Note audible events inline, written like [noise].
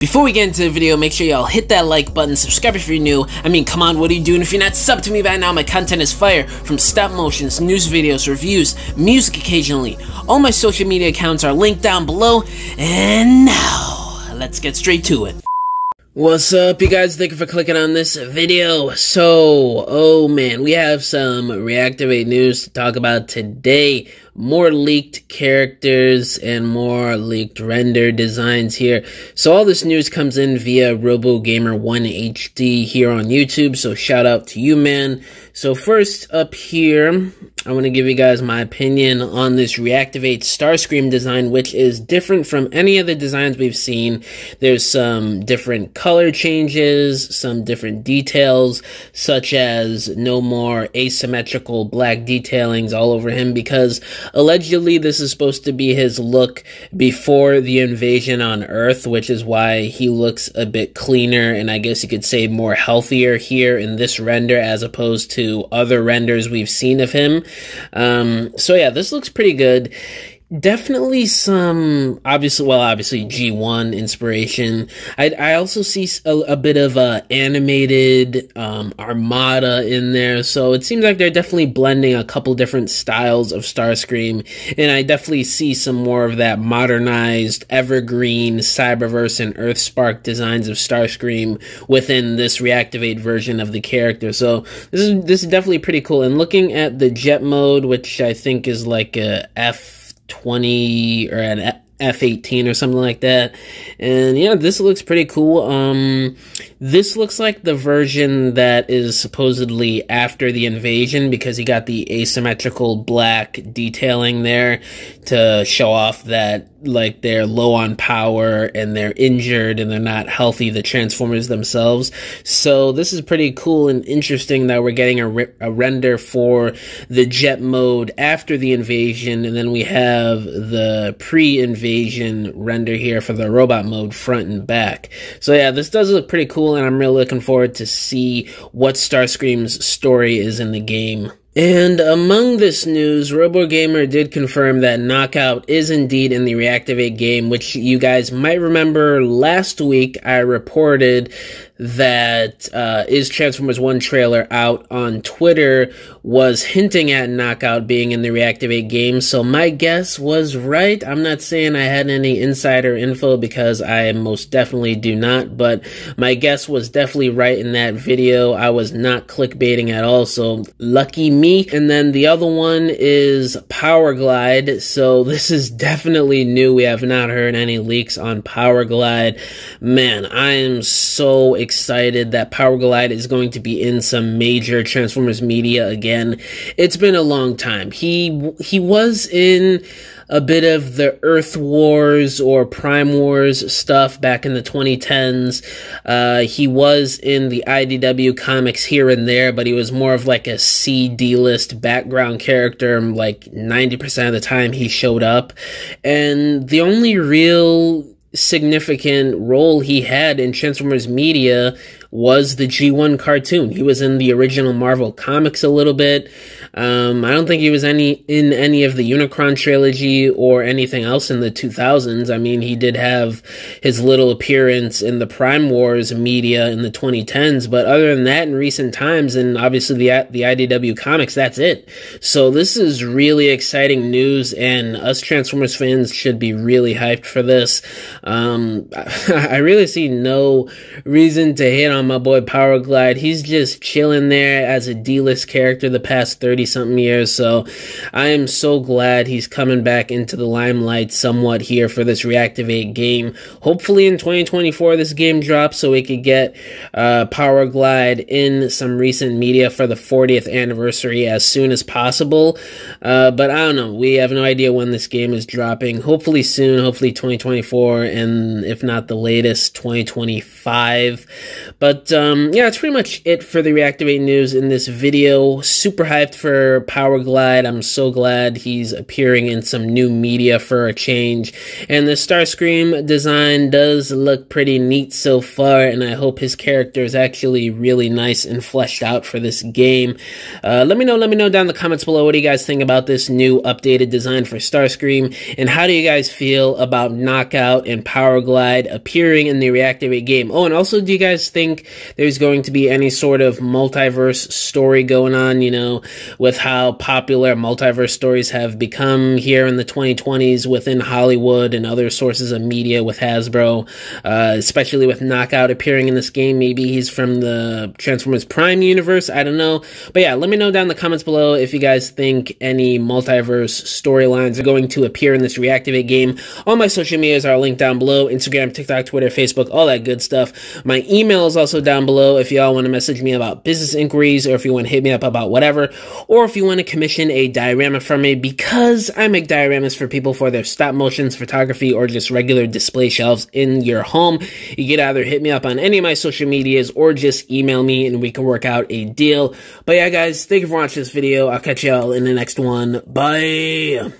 Before we get into the video, make sure y'all hit that like button, subscribe if you're new. I mean, come on, what are you doing if you're not subbed to me by now? My content is fire, from stop motions, news videos, reviews, music occasionally. All my social media accounts are linked down below, and now, let's get straight to it. What's up, you guys? Thank you for clicking on this video. So, oh man, we have some Reactivate news to talk about today. More leaked characters and more leaked render designs here. So all this news comes in via RoboGamer1HD here on YouTube. So shout out to you, man. So first up here, I want to give you guys my opinion on this Reactivate Starscream design, which is different from any of the designs we've seen. There's some different color changes, some different details, such as no more asymmetrical black detailings all over him, because allegedly this is supposed to be his look before the invasion on Earth, which is why he looks a bit cleaner and I guess you could say more healthier here in this render as opposed to other renders we've seen of him. Um, so yeah, this looks pretty good definitely some obviously well obviously g1 inspiration. I i also see a, a bit of uh animated um armada in there. So it seems like they're definitely blending a couple different styles of starscream. And i definitely see some more of that modernized evergreen cyberverse and earthspark designs of starscream within this reactivate version of the character. So this is this is definitely pretty cool. And looking at the jet mode which i think is like a f 20 or an F18 or something like that. And yeah, this looks pretty cool. Um, this looks like the version that is supposedly after the invasion because he got the asymmetrical black detailing there to show off that like they're low on power and they're injured and they're not healthy the transformers themselves so this is pretty cool and interesting that we're getting a, re- a render for the jet mode after the invasion and then we have the pre-invasion render here for the robot mode front and back. So yeah this does look pretty cool and i'm really looking forward to see what starscream's story is in the game. And among this news, RoboGamer did confirm that Knockout is indeed in the Reactivate game, which you guys might remember last week I reported that uh, is Transformers 1 trailer out on Twitter was hinting at Knockout being in the Reactivate game. So my guess was right. I'm not saying I had any insider info because I most definitely do not, but my guess was definitely right in that video. I was not clickbaiting at all. So lucky me. And then the other one is Powerglide. So this is definitely new. We have not heard any leaks on Powerglide. Man, I am so excited excited that Powerglide is going to be in some major Transformers media again. It's been a long time. He he was in a bit of the Earth Wars or Prime Wars stuff back in the 2010s. Uh, he was in the IDW comics here and there, but he was more of like a C D list background character. Like 90% of the time he showed up. And the only real significant role he had in Transformers media was the G1 cartoon. He was in the original Marvel comics a little bit. Um, I don't think he was any in any of the Unicron trilogy or anything else in the 2000s. I mean, he did have his little appearance in the Prime Wars media in the 2010s, but other than that, in recent times, and obviously the the IDW comics, that's it. So this is really exciting news, and us Transformers fans should be really hyped for this. Um, [laughs] I really see no reason to hit on my boy Powerglide. He's just chilling there as a D-list character the past 30 something years. So I am so glad he's coming back into the limelight somewhat here for this Reactivate game. Hopefully in 2024 this game drops so we could get uh, Powerglide in some recent media for the 40th anniversary as soon as possible. Uh, but I don't know. We have no idea when this game is dropping. Hopefully soon. Hopefully 2024 and if not the latest 2025. But but um, yeah, that's pretty much it for the Reactivate news in this video. Super hyped for for Powerglide. I'm so glad he's appearing in some new media for a change. And the Starscream design does look pretty neat so far, and I hope his character is actually really nice and fleshed out for this game. Uh, let me know, let me know down in the comments below what do you guys think about this new updated design for Starscream, and how do you guys feel about Knockout and Powerglide appearing in the Reactivate game? Oh, and also, do you guys think there's going to be any sort of multiverse story going on, you know, with how popular multiverse stories have become here in the 2020s within Hollywood and other sources of media with Hasbro, uh, especially with Knockout appearing in this game. Maybe he's from the Transformers Prime universe. I don't know. But yeah, let me know down in the comments below if you guys think any multiverse storylines are going to appear in this Reactivate game. All my social medias are linked down below Instagram, TikTok, Twitter, Facebook, all that good stuff. My email is also down below if y'all want to message me about business inquiries or if you want to hit me up about whatever, or if you want to commission a diorama from me because I make dioramas for people for their stop motions, photography, or just regular display shelves in your home. You can either hit me up on any of my social medias or just email me and we can work out a deal. But yeah, guys, thank you for watching this video. I'll catch y'all in the next one. Bye.